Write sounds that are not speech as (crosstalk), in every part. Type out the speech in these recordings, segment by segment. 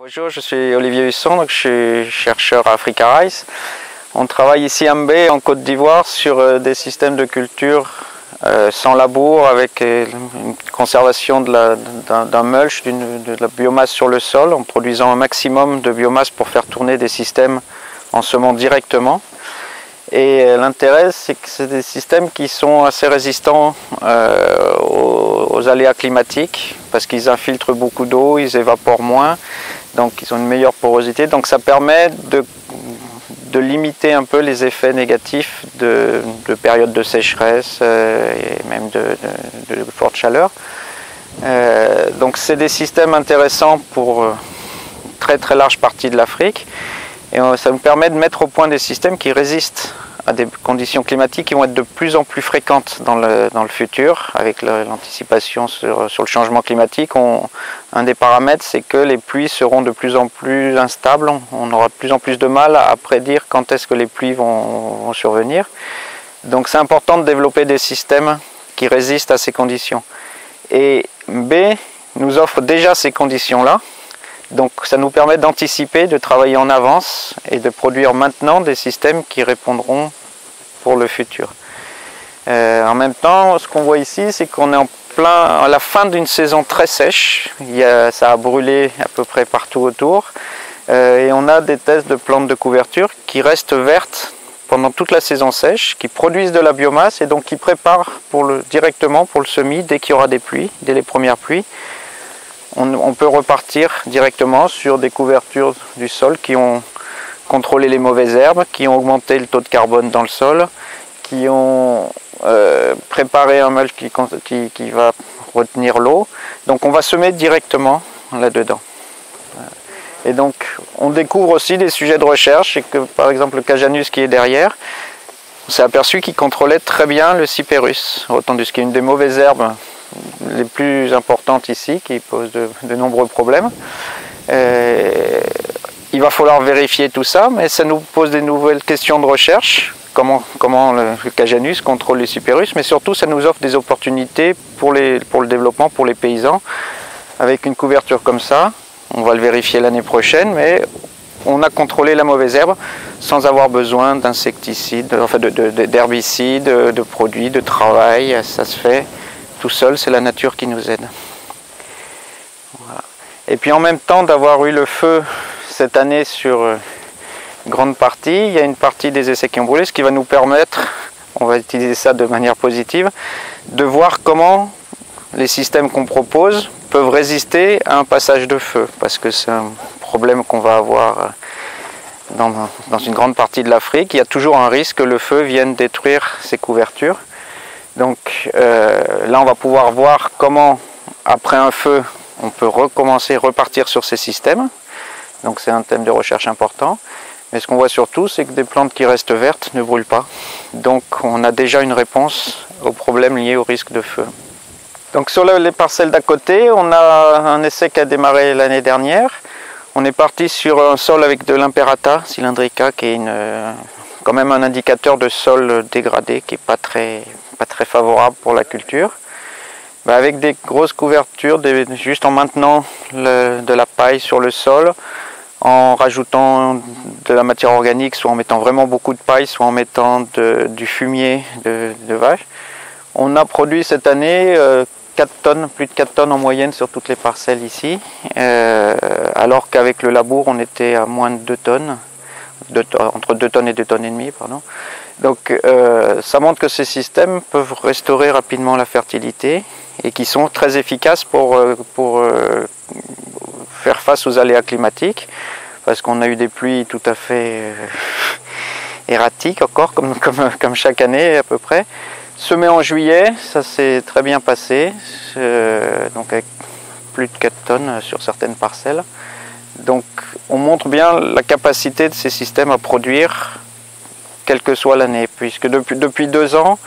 Bonjour, je suis Olivier Husson, je suis chercheur à Africa Rice. On travaille ici à Mbé, en Côte d'Ivoire, sur euh, des systèmes de culture euh, sans labour, avec euh, une conservation d'un mulch, de la biomasse sur le sol, en produisant un maximum de biomasse pour faire tourner des systèmes en semant directement. Et l'intérêt, c'est que c'est des systèmes qui sont assez résistants aux, aléas climatiques, parce qu'ils infiltrent beaucoup d'eau, ils évaporent moins, donc ils ont une meilleure porosité. Donc ça permet de de limiter un peu les effets négatifs de, périodes de sécheresse euh, et même de, forte chaleur. Euh, donc c'est des systèmes intéressants pour une euh, très très large partie de l'Afrique et ça nous permet de mettre au point des systèmes qui résistent à des conditions climatiques qui vont être de plus en plus fréquentes dans le, dans le futur. Avec l'anticipation sur, sur, le changement climatique, un des paramètres, c'est que les pluies seront de plus en plus instables. On aura de plus en plus de mal à prédire quand est-ce que les pluies vont, vont survenir. Donc c'est important de développer des systèmes qui résistent à ces conditions. Et B nous offre déjà ces conditions-là. Donc ça nous permet d'anticiper, de travailler en avance et de produire maintenant des systèmes qui répondront le futur. Euh, en même temps, ce qu'on voit ici, c'est qu'on est en plein à la fin d'une saison très sèche. Ça a brûlé à peu près partout autour. Euh, et on a des tests de plantes de couverture qui restent vertes pendant toute la saison sèche, qui produisent de la biomasse et donc qui préparent directement pour le semis dès qu'il y aura des pluies, dès les premières pluies on, peut repartir directement sur des couvertures du sol qui ont contrôlé les mauvaises herbes, qui ont augmenté le taux de carbone dans le sol, qui ont euh, préparé un mulch qui, va retenir l'eau. Donc on va semer directement là-dedans. Et donc on découvre aussi des sujets de recherche et que par exemple le Cajanus qui est derrière, on s'est aperçu qu'il contrôlait très bien le Cyperus, ce qui est une des mauvaises herbes les plus importantes ici qui posent de, nombreux problèmes. Euh, il va falloir vérifier tout ça, mais ça nous pose des nouvelles questions de recherche, comment, comment le, Cajanus contrôle les superus, mais surtout ça nous offre des opportunités pour, les, pour le développement, pour les paysans, avec une couverture comme ça. On va le vérifier l'année prochaine, mais on a contrôlé la mauvaise herbe sans avoir besoin d'insecticides, enfin d'herbicides, de, de, produits, de travail, ça se fait tout seul, c'est la nature qui nous aide. Et puis en même temps d'avoir eu le feu cette année sur une grande partie, il y a une partie des essais qui ont brûlé, ce qui va nous permettre, on va utiliser ça de manière positive, de voir comment les systèmes qu'on propose peuvent résister à un passage de feu, parce que c'est un problème qu'on va avoir dans, dans, une grande partie de l'Afrique. Il y a toujours un risque que le feu vienne détruire ces couvertures. Donc euh, là, on va pouvoir voir comment, après un feu, on peut recommencer, repartir sur ces systèmes. Donc c'est un thème de recherche important. Mais ce qu'on voit surtout, c'est que des plantes qui restent vertes ne brûlent pas. Donc on a déjà une réponse aux problèmes liés au risque de feu. Donc sur les parcelles d'à côté, on a un essai qui a démarré l'année dernière. On est parti sur un sol avec de l'imperata cylindrica, qui est quand même un indicateur de sol dégradé, qui n'est pas très, pas très favorable pour la culture. Bah, avec des grosses couvertures, juste en maintenant de la paille sur le sol, en rajoutant de la matière organique, soit en mettant vraiment beaucoup de paille, soit en mettant du fumier de, vache. On a produit cette année 4 euh, tonnes, plus de 4 tonnes en moyenne sur toutes les parcelles ici, euh, alors qu'avec le labour on était à moins de 2 tonnes, entre 2 tonnes et 2 tonnes et demie, pardon. Donc euh, ça montre que ces systèmes peuvent restaurer rapidement la fertilité et qui sont très efficaces pour, pour face aux aléas climatiques parce qu'on a eu des pluies tout à fait (laughs) erratiques encore comme, chaque année à peu près. Semé en juillet, ça s'est très bien passé, donc avec plus de 4 tonnes sur certaines parcelles. Donc on montre bien la capacité de ces systèmes à produire quelle que soit l'année, puisque depuis deux ans,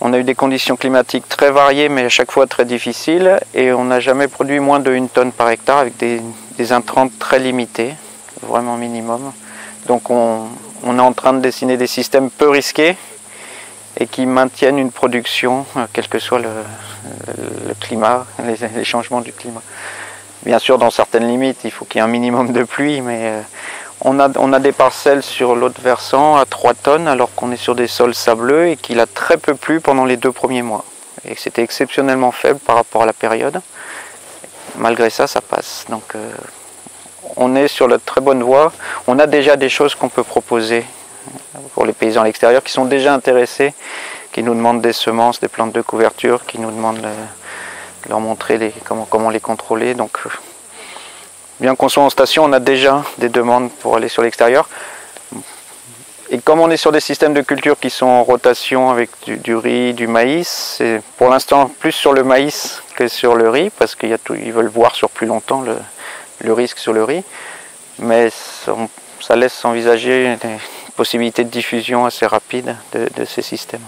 on a eu des conditions climatiques très variées, mais à chaque fois très difficiles, et on n'a jamais produit moins de 1 tonne par hectare avec des, intrants très limités, vraiment minimum. Donc on, est en train de dessiner des systèmes peu risqués et qui maintiennent une production, euh, quel que soit le, climat, les, changements du climat. bien sûr, dans certaines limites, il faut qu'il y ait un minimum de pluie, mais on a, des parcelles sur l'autre versant à 3 tonnes alors qu'on est sur des sols sableux et qu'il a très peu plu pendant les deux premiers mois. Et c'était exceptionnellement faible par rapport à la période. Malgré ça, ça passe. Donc on est sur la très bonne voie. On a déjà des choses qu'on peut proposer pour les paysans à l'extérieur qui sont déjà intéressés, qui nous demandent des semences, des plantes de couverture, qui nous demandent de leur montrer comment, comment les contrôler. Donc Bien qu'on soit en station, on a déjà des demandes pour aller sur l'extérieur. Et comme on est sur des systèmes de culture qui sont en rotation avec du, riz, du maïs, c'est pour l'instant plus sur le maïs que sur le riz, parce qu'ils veulent voir sur plus longtemps le, risque sur le riz. Mais ça, laisse envisager des possibilités de diffusion assez rapide de ces systèmes.